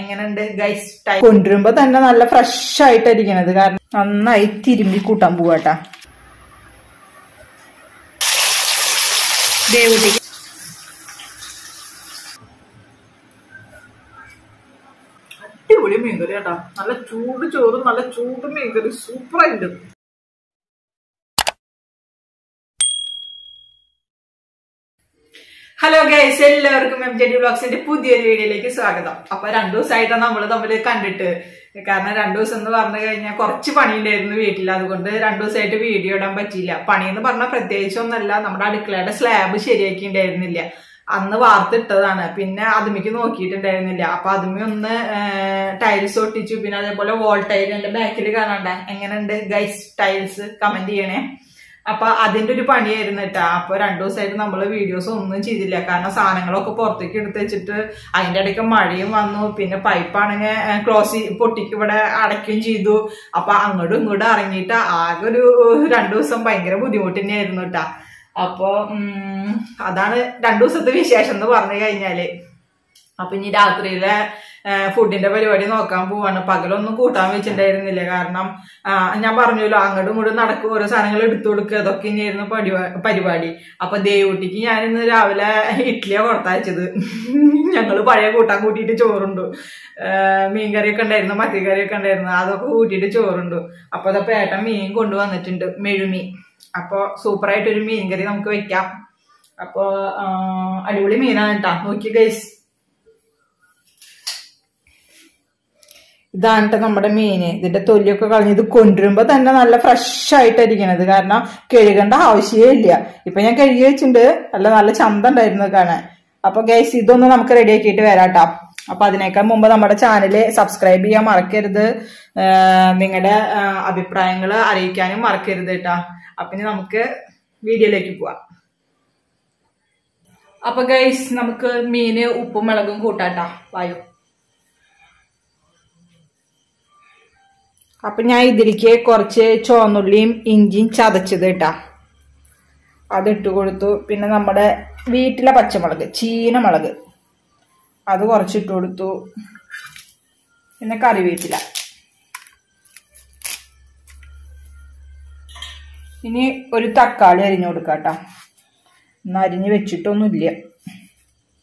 എങ്ങനെയുണ്ട് ഗൈസ് കൊണ്ടുവരുമ്പോ തന്നെ നല്ല ഫ്രഷ് ആയിട്ടായിരിക്കണത്. കാരണം നന്നായി തിരുമ്പി കൂട്ടാൻ പോവാട്ടാ. ദേവുട്ടിക്ക് അടിപൊളി മീൻകറി കേട്ടാ. നല്ല ചൂട് ചോറും നല്ല ചൂട് മീൻകറി. സൂപ്പർ ഹലോ ഗൈസ് എല്ലാവർക്കും എം ജെ ഡി ബ്ലോഗ്സിന്റെ പുതിയൊരു വീഡിയോയിലേക്ക് സ്വാഗതം. അപ്പൊ രണ്ടു ദിവസമായിട്ടാണ് നമ്മൾ തമ്മിൽ കണ്ടിട്ട്. കാരണം രണ്ടു ദിവസം എന്ന് പറഞ്ഞു കഴിഞ്ഞാൽ കുറച്ച് പണിയുണ്ടായിരുന്നു വീട്ടിൽ അതുകൊണ്ട് രണ്ടു ദിവസമായിട്ട് വീഡിയോ ഇടാൻ പറ്റിയില്ല. പണി എന്ന് പറഞ്ഞാൽ പ്രത്യേകിച്ചൊന്നല്ല നമ്മുടെ അടുക്കളയുടെ സ്ലാബ് ശരിയാക്കി ഉണ്ടായിരുന്നില്ല അന്ന് വാർത്തിട്ടതാണ് പിന്നെ അതുമിക്ക് നോക്കിയിട്ടുണ്ടായിരുന്നില്ല. അപ്പൊ അതുമി ഒന്ന് ടൈൽസ് ഒട്ടിച്ചു. പിന്നെ അതേപോലെ വോൾ ടൈൽ എന്റെ ബാക്കിൽ കാണണ്ട? എങ്ങനെയുണ്ട്? ഗൈസ് ടൈൽസ് കമന്റ് ചെയ്യണേ. അപ്പൊ അതിന്റെ ഒരു പണിയായിരുന്നു കേട്ടാ അപ്പൊ രണ്ടു ദിവസമായിട്ട് നമ്മൾ വീഡിയോസ് ഒന്നും ചെയ്തില്ല. കാരണം സാധനങ്ങളൊക്കെ പുറത്തേക്ക് എടുത്ത് വെച്ചിട്ട് അതിന്റെ ഇടയ്ക്ക് മഴയും വന്നു. പിന്നെ പൈപ്പാണെങ്കിൽ ക്ലോസ് പൊട്ടിക്ക് ഇവിടെ അടയ്ക്കുകയും ചെയ്തു. അപ്പൊ അങ്ങോട്ടും ഇങ്ങോട്ടും ഇറങ്ങിയിട്ട് ആകെ ഒരു രണ്ടു ദിവസം ഭയങ്കര ബുദ്ധിമുട്ട് തന്നെയായിരുന്നു കേട്ടാ അപ്പൊ അതാണ് രണ്ടു ദിവസത്തെ വിശേഷം എന്ന് പറഞ്ഞു കഴിഞ്ഞാൽ. അപ്പൊ ഇനി രാത്രിയിലെ ഫുഡിന്റെ പരിപാടി നോക്കാൻ പോവാണ്. പകലൊന്നും കൂട്ടാൻ വെച്ചിട്ടുണ്ടായിരുന്നില്ല. കാരണം ഞാൻ പറഞ്ഞല്ലോ അങ്ങോട്ടും ഇങ്ങോട്ടും നടക്കും. ഓരോ സാധനങ്ങൾ എടുത്തു കൊടുക്കുക. അതൊക്കെ ഇനിയായിരുന്നു പരിപാ- പരിപാടി. അപ്പൊ ദേവുട്ടിക്ക് ഞാൻ ഇന്ന് രാവിലെ ഇഡ്ഡലിയാ കൊടുത്തയച്ചത്. ഞങ്ങൾ പഴയ കൂട്ടാൻ കൂട്ടിയിട്ട് ചോറുണ്ടു. മീൻകറിയൊക്കെ ഉണ്ടായിരുന്നു മത്തിക്കറിയൊക്കെ ഉണ്ടായിരുന്നു. അതൊക്കെ കൂട്ടിയിട്ട് ചോറുണ്ടു. അപ്പൊ അതൊക്കെ ഏട്ടൻ മീൻ കൊണ്ടുവന്നിട്ടുണ്ട് മെഴുമീൻ. അപ്പൊ സൂപ്പറായിട്ടൊരു മീൻകറി നമുക്ക് വെക്കാം. അപ്പൊ അടിപൊളി മീനാണ് കേട്ടാ നോക്കി ഗൈസ് ഇതാണ് നമ്മുടെ മീന്. ഇതിന്റെ തൊലിയൊക്കെ കളഞ്ഞ് ഇത് കൊണ്ടുവരുമ്പോ തന്നെ നല്ല ഫ്രഷ് ആയിട്ടായിരിക്കണത് കാരണം കഴുകേണ്ട ആവശ്യമേ ഇല്ല. ഇപ്പൊ ഞാൻ കഴുകി വെച്ചിട്ടുണ്ട്. അല്ല നല്ല ചന്ത ഉണ്ടായിരുന്നു കാണാൻ. അപ്പൊ ഗൈസ് ഇതൊന്ന് നമുക്ക് റെഡി ആക്കിയിട്ട് വരാട്ടോ. അപ്പൊ അതിനേക്കാൾ മുമ്പ് നമ്മുടെ ചാനൽ സബ്സ്ക്രൈബ് ചെയ്യാൻ മറക്കരുത്. നിങ്ങളുടെ അഭിപ്രായങ്ങൾ അറിയിക്കാനും മറക്കരുത് കേട്ടാ. അപ്പൊ ഇനി നമുക്ക് വീഡിയോയിലേക്ക് പോവാം. അപ്പൊ ഗൈസ് നമുക്ക് മീന് ഉപ്പും മുളകും കൂട്ടാട്ടാ വായു. അപ്പൊ ഞാൻ ഇതിലേക്ക് കുറച്ച് ചുവന്നുള്ളിയും ഇഞ്ചിയും ചതച്ചത് ഇട്ടാ അതിട്ട് കൊടുത്തു. പിന്നെ നമ്മുടെ വീട്ടിലെ പച്ചമുളക് ചീന മുളക് അത് കുറച്ചിട്ട് കൊടുത്തു. പിന്നെ കറിവേപ്പില. ഇനി ഒരു തക്കാളി അരിഞ്ഞു കൊടുക്കാട്ടോ ഇന്ന് അരിഞ്ഞ് വെച്ചിട്ടൊന്നുമില്ല.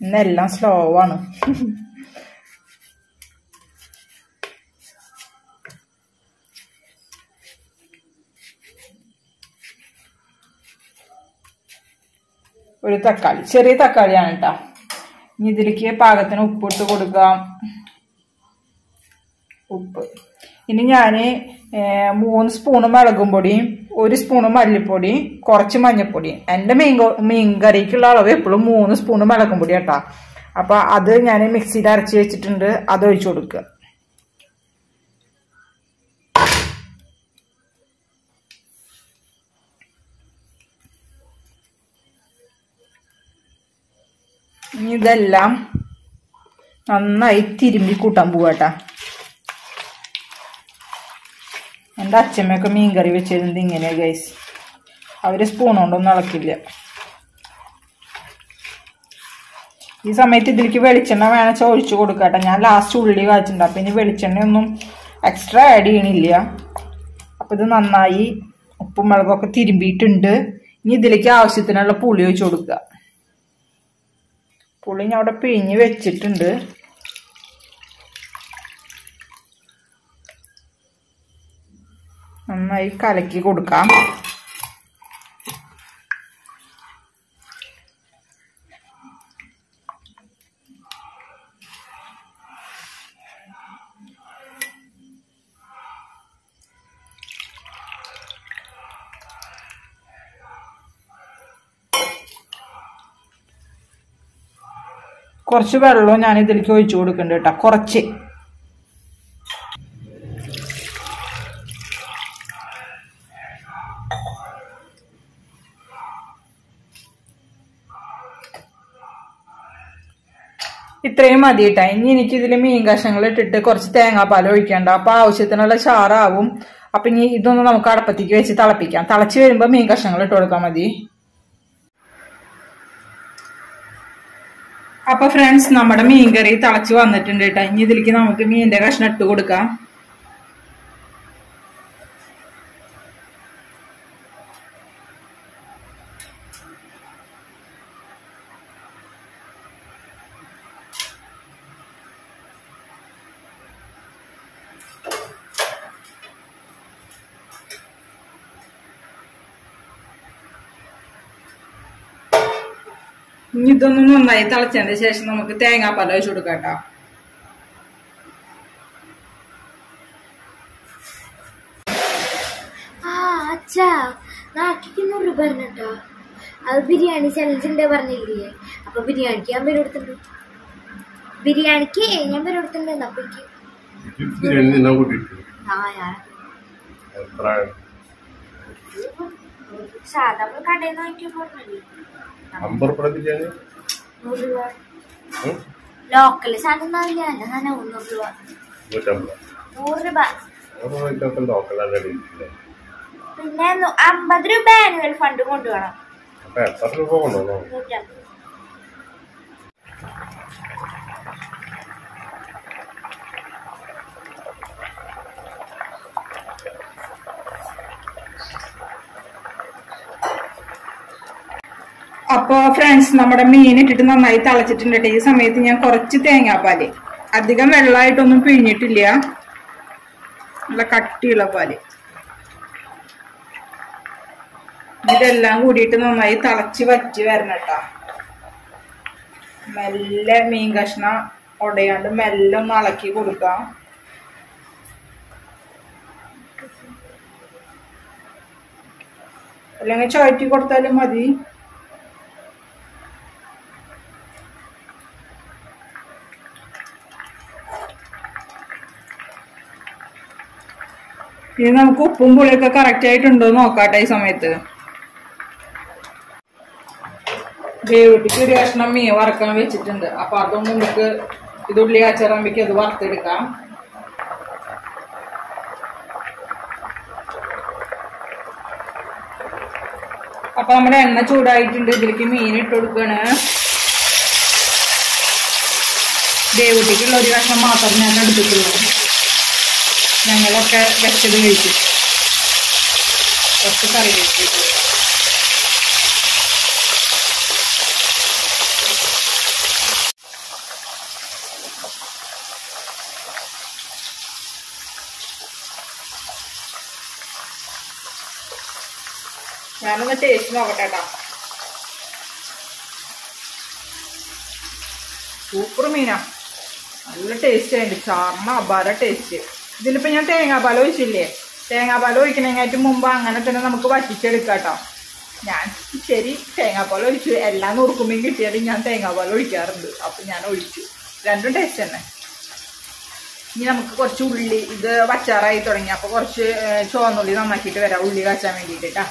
ഇന്നെല്ലാം സ്ലോ ആണ്. ഒരു തക്കാളി ചെറിയ തക്കാളിയാണ് കേട്ടോ. ഇനി ഇതിലേക്ക് പാകത്തിന് ഉപ്പിട്ട് കൊടുക്കാം. ഉപ്പ്. ഇനി ഞാൻ മൂന്ന് സ്പൂണ് മുളകും പൊടിയും ഒരു സ്പൂണ് മല്ലിപ്പൊടി കുറച്ച് മഞ്ഞൾപ്പൊടിയും. എന്റെ മീൻ കൊ- മീൻ കറിക്കുള്ള അളവ് എപ്പോഴും മൂന്ന് സ്പൂണ് മുളകും പൊടി കേട്ടോ അപ്പോൾ അത് ഞാൻ മിക്സിയിൽ അരച്ച് വെച്ചിട്ടുണ്ട് അത് ഒഴിച്ചു കൊടുക്കുക. ഇനി ഇതെല്ലാം നന്നായി തിരുമ്പി കൂട്ടാൻ പോവാട്ടാ. എന്റെ അച്ഛമ്മയൊക്കെ മീൻകറി വെച്ചിരുന്നത് ഇങ്ങനെയാണ് ഗൈസ് അവർ സ്പൂൺ കൊണ്ടൊന്നും ഇളക്കില്ല. ഈ സമയത്ത് ഇതിലേക്ക് വെളിച്ചെണ്ണ വേണമെച്ചാൽ ഒഴിച്ചു കൊടുക്കട്ടെ. ഞാൻ ലാസ്റ്റ് ഉള്ളി കാച്ചിട്ടുണ്ട്. അപ്പം ഇനി വെളിച്ചെണ്ണയൊന്നും എക്സ്ട്രാ ആഡ് ചെയ്യണില്ല. അപ്പം ഇത് നന്നായി ഉപ്പും മുളകൊക്കെ തിരുമ്പിയിട്ടുണ്ട്. ഇനി ഇതിലേക്ക് ആവശ്യത്തിനുള്ള പുളി ഒഴിച്ചു കൊടുക്കുക. പുളി ഞാൻ അവിടെ പിഴിഞ്ഞ് വെച്ചിട്ടുണ്ട്. നന്നായി കലക്കി കൊടുക്കാം. കുറച്ച് വെള്ളവും ഞാൻ ഇതിലേക്ക് ഒഴിച്ചു കൊടുക്കുന്നുണ്ട് കേട്ടോ കുറച്ച്. ഇത്രയും മതി കേട്ടോ. ഇനി എനിക്ക് ഇതിൽ മീൻ കഷ്ണങ്ങൾ ഇട്ടിട്ട് കുറച്ച് തേങ്ങാപ്പാൽ ഒഴിക്കണ്ട. അപ്പൊ ആവശ്യത്തിനുള്ള ചാറാവും. അപ്പൊ ഇനി ഇതൊന്ന് നമുക്ക് അടപ്പത്തേക്ക് വെച്ച് തിളപ്പിക്കാം. തിളച്ച് വരുമ്പോൾ മീൻ കഷ്ണങ്ങൾ ഇട്ട് കൊടുത്താൽ മതി. അപ്പൊ ഫ്രണ്ട്സ് നമ്മുടെ മീൻകറി തിളച്ച് വന്നിട്ടുണ്ട് കേട്ടോ ഇനി ഇതിലേക്ക് നമുക്ക് മീനിന്റെ കഷ്ണം ഇട്ട് കൊടുക്കാം. ഇനി ഇതൊന്ന് നന്നായി തിളച്ചതിന് ശേഷം നമുക്ക് തേങ്ങാപ്പാൽ ഒഴിച്ചു കൊടുക്കാം കേട്ടോ. ആ അച്ഛാ നാട്ടിക്ക് നൂറ് രൂപ കേട്ടോ. അത് ബിരിയാണി ചലഞ്ച് ഉണ്ട് പറഞ്ഞില്ലേ? അപ്പൊ ബിരിയാണിക്ക് ഞാൻ പേര് കൊടുത്തിട്ടുണ്ട്. ബിരിയാണിക്ക് ഞാൻ പേര് കൊടുത്തിട്ടുണ്ട് അപ്പൊ എനിക്ക് ബിരിയാണി നിന്നാ കൂട്ടിയിട്ട് ആ ഞാൻ എത്ര സാധാ നമ്മൾ കടയിൽ നിന്ന് വാങ്ങിക്കാൻ പറഞ്ഞില്ലേ ലോക്കൽ സാധനം രൂപ. നൂറ് രൂപ. പിന്നെ അമ്പത് രൂപ ആനുവൽ ഫണ്ട് കൊണ്ടുപോകണം? നൂറ്റമ്പത്. അപ്പൊ ഫ്രണ്ട്സ് നമ്മുടെ മീൻ ഇട്ടിട്ട് നന്നായി തിളച്ചിട്ടുണ്ട് കേട്ടോ ഈ സമയത്ത് ഞാൻ കുറച്ച് തേങ്ങാപ്പാൽ. അധികം വെള്ളമായിട്ടൊന്നും പിഴിഞ്ഞിട്ടില്ല. നല്ല കട്ടിയുള്ള പാൽ. ഇതെല്ലാം കൂടിയിട്ട് നന്നായി തിളച്ച് വറ്റി വരണം കേട്ടോ. മെല്ലെ മീൻ കഷ്ണ ഉടയാണ്ട് മെല്ലെ ഒന്ന് ഇളക്കി കൊടുക്കാം. അല്ലെങ്കിൽ ചുഴറ്റി കൊടുത്താലും മതി. ഇനി നമുക്ക് ഉപ്പും പുളിയൊക്കെ കറക്റ്റ് ആയിട്ടുണ്ടോ എന്ന് നോക്കാട്ടെ ഈ സമയത്ത്. ദേവുട്ടിക്ക് ഒരു കഷ്ണം മീൻ വറക്കാൻ വെച്ചിട്ടുണ്ട്. അപ്പൊ അതും നമുക്ക് ഇത് ഉള്ളി അച്ചറമ്പിക്ക് അത് വറുത്തെടുക്കാം. അപ്പൊ നമ്മുടെ എണ്ണ ചൂടായിട്ടുണ്ട്. ഇതിലേക്ക് മീൻ ഇട്ട് കൊടുക്കാണ്. ദേവുട്ടിക്കുള്ള ഒരു കഷ്ണം മാത്രം ഞാൻ എടുത്തിട്ടുള്ളൂ. ഞങ്ങളൊക്കെ വെച്ചത് കഴിച്ചു. കുറച്ച് കറി കഴിച്ചു. ഞാനൊന്ന് ടേസ്റ്റ് നോക്കട്ടെ കേട്ടോ സൂപ്പർ മീനാ. നല്ല ടേസ്റ്റ് ഉണ്ട് ചാർണ അപാര ടേസ്റ്റ് ഇതിലിപ്പോ ഞാൻ തേങ്ങാപ്പാൽ ഒഴിച്ചില്ലേ? തേങ്ങാപ്പാൽ ഒഴിക്കണേങ്ങായിട്ട് മുമ്പ് അങ്ങനെ തന്നെ നമുക്ക് വറ്റിച്ചെടുക്കാം കേട്ടോ ഞാൻ ശരി തേങ്ങാപ്പാൽ ഒഴിച്ചു. എല്ലാം നുറുക്കുമ്പോൾ കിട്ടിയത് ഞാൻ തേങ്ങാപ്പാൽ ഒഴിക്കാറുണ്ട്. അപ്പം ഞാൻ ഒഴിച്ചു. രണ്ടും ടേസ്റ്റ് തന്നെ. ഇനി നമുക്ക് കുറച്ച് ഉള്ളി ഇത് വച്ചാറായി തുടങ്ങി. അപ്പോൾ കുറച്ച് ചുവന്നുള്ളി നന്നാക്കിയിട്ട് വരാം. ഉള്ളി കാച്ചാൻ വേണ്ടിയിട്ട് കേട്ടാ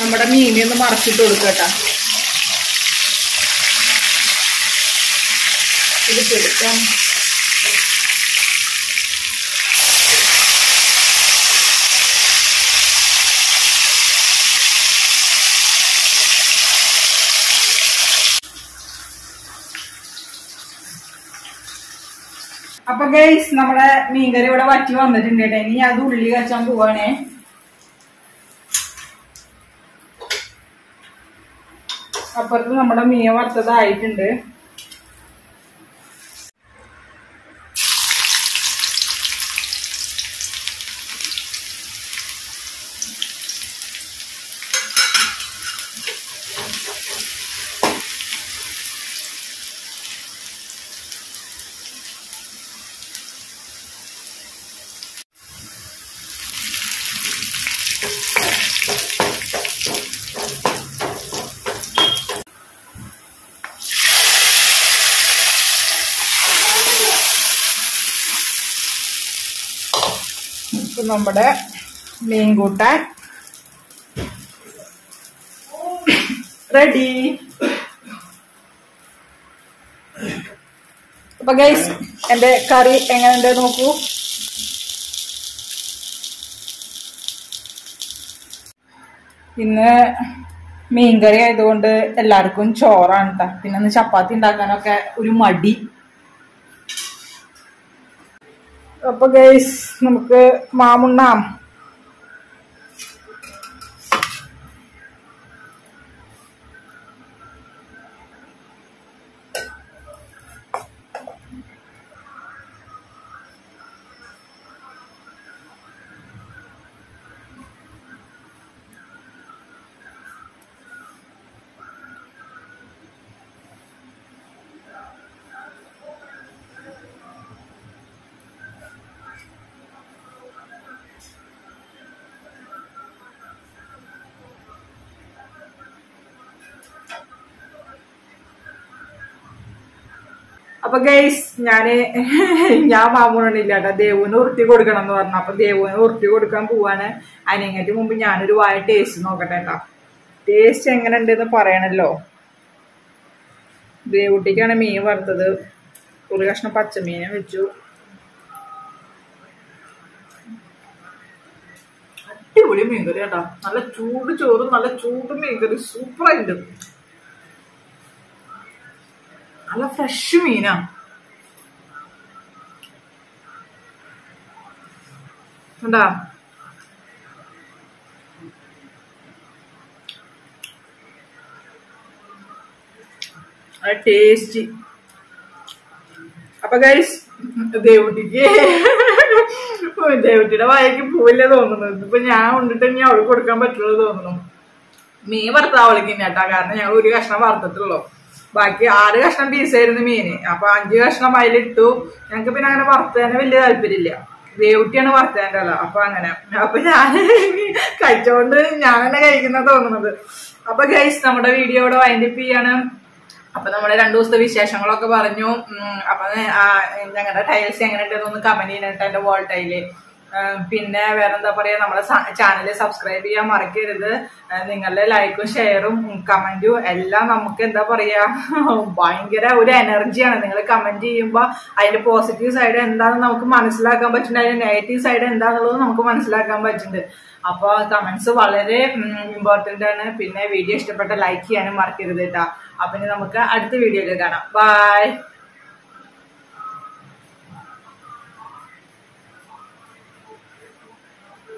നമ്മുടെ മീനെ ഒന്ന് മറച്ചിട്ട് കൊടുക്കട്ട ഇത് പിടിക്കാം അപ്പൊ ഗൈസ് നമ്മുടെ മീൻകറി ഇവിടെ വറ്റി വന്നിട്ടുണ്ട് ഇനി അത് ഉള്ളി കച്ചാൻ പോവാണേ. അപ്പുറത്ത് നമ്മുടെ മീൻ വറുത്തതായിട്ടുണ്ട്. നമ്മുടെ മീൻ കൂട്ടാൻ റെഡി അപ്പൊ ഗൈസ് എന്റെ കറി എങ്ങനെയുണ്ട് നോക്കൂ. ഇന്ന് മീൻകറി ആയതുകൊണ്ട് എല്ലാവർക്കും ചോറാണ് കേട്ടോ പിന്നെ ഒന്ന് ചപ്പാത്തി ഉണ്ടാക്കാനൊക്കെ ഒരു മടി. അപ്പൊ ഗൈസ് നമുക്ക് മാമുണ്ണാം. അപ്പൊ ഗൈസ് ഞാൻ ഞാൻ മാമൂണില്ല കേട്ടോ ദേവുവിന് ഉരുട്ടി കൊടുക്കണം എന്ന് പറഞ്ഞു. അപ്പൊ ദേവുവിന് ഉരുട്ടി കൊടുക്കാൻ പോവാണ്. അതിനെങ്ങാട്ടി മുമ്പ് ഞാനൊരു വായ ടേസ്റ്റ് നോക്കട്ടെ കേട്ടോ ടേസ്റ്റ് എങ്ങനെ ഉണ്ടെന്ന് പറയണല്ലോ. ദേവുട്ടിക്കാണ് മീൻ വറുത്തത്. ഒരു കഷ്ണം പച്ചമീനെ വെച്ചു. അടിപൊളി മീൻകറി കേട്ടോ. നല്ല ചൂട് ചോറും നല്ല ചൂട് മീൻകറി. സൂപ്പറായിട്ട് നല്ല ഫ്രഷ് മീനാ. ഉണ്ടാ ടേസ്റ്റ് അപ്പൊ ഗൈസ് ദേവുട്ടിക്ക് ദേവുട്ടിയുടെ വായക്ക് പോവില്ല തോന്നുന്നു ഇതിപ്പോ ഞാൻ കൊണ്ടിട്ട് ഇനി അവൾക്ക് കൊടുക്കാൻ പറ്റുള്ളൂ തോന്നുന്നു. മീൻ വറുത്ത അവൾക്ക് ഇന്നട്ടാ കാരണം ഞങ്ങൾ ഒരു കഷ്ണം വറുത്തിട്ടുള്ളൂ. ബാക്കി ആറ് കഷ്ണം പീസായിരുന്നു മീന്. അപ്പൊ അഞ്ച് കഷ്ണം അതിലിട്ടു. ഞങ്ങക്ക് പിന്നെ അങ്ങനെ വറുത്തതിന് വലിയ താല്പര്യമില്ല. വേവുട്ടിയാണ് അല്ല അപ്പൊ അങ്ങനെ. അപ്പൊ ഞാൻ കഴിച്ചോണ്ട് ഞാൻ തന്നെ കഴിക്കുന്ന തോന്നുന്നത്. അപ്പൊ ഗൈസ് നമ്മുടെ വീഡിയോ ഇവിടെ വൈൻഡപ്പ് ചെയ്യാണ്. അപ്പൊ നമ്മുടെ രണ്ടു ദിവസത്തെ വിശേഷങ്ങളൊക്കെ പറഞ്ഞു. അപ്പൊ ഞങ്ങളുടെ ടൈൽസ് എങ്ങനെ ഉണ്ടെന്നൊന്ന് കമന്റ് ചെയ്യണം എന്റെ വോൾ ടൈൽ പിന്നെ വേറെന്താ പറയാ നമ്മുടെ ചാനൽ സബ്സ്ക്രൈബ് ചെയ്യാൻ മറക്കരുത്. നിങ്ങളുടെ ലൈക്കും ഷെയറും കമന്റും എല്ലാം നമുക്ക് എന്താ പറയാ ഭയങ്കര ഒരു എനർജിയാണ് നിങ്ങൾ കമന്റ് ചെയ്യുമ്പോൾ അതിന്റെ പോസിറ്റീവ് സൈഡ് എന്താണെന്ന് നമുക്ക് മനസ്സിലാക്കാൻ പറ്റുന്നുണ്ട്. അതിന്റെ നെഗറ്റീവ് സൈഡ് എന്താണെന്നുള്ളത് നമുക്ക് മനസ്സിലാക്കാൻ പറ്റുന്നുണ്ട്. അപ്പോൾ കമന്റ്സ് വളരെ ഇമ്പോർട്ടന്റ് ആണ്. പിന്നെ വീഡിയോ ഇഷ്ടപ്പെട്ട ലൈക്ക് ചെയ്യാനും മറക്കരുത് കേട്ടോ അപ്പൊ നമുക്ക് അടുത്ത വീഡിയോയിൽ കാണാം. ബൈ